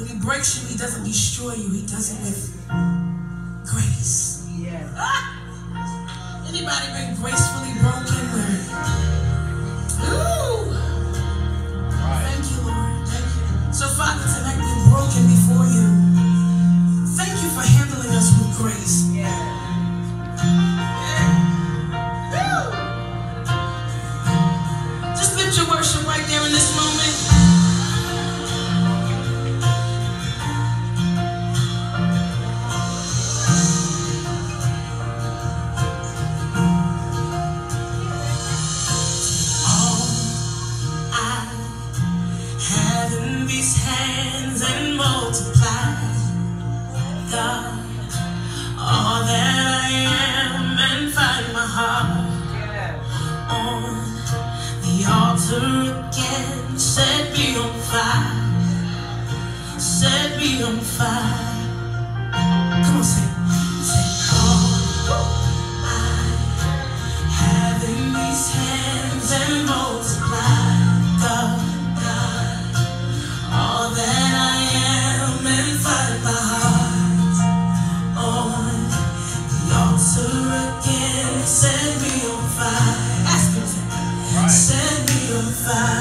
when He breaks you, He doesn't destroy you. He does it with grace. Yes. Ah! Anybody been gracefully broken? Hands and multiply, God, all that I am and find my heart on the altar again. Set me on fire. Set me on fire. Fire.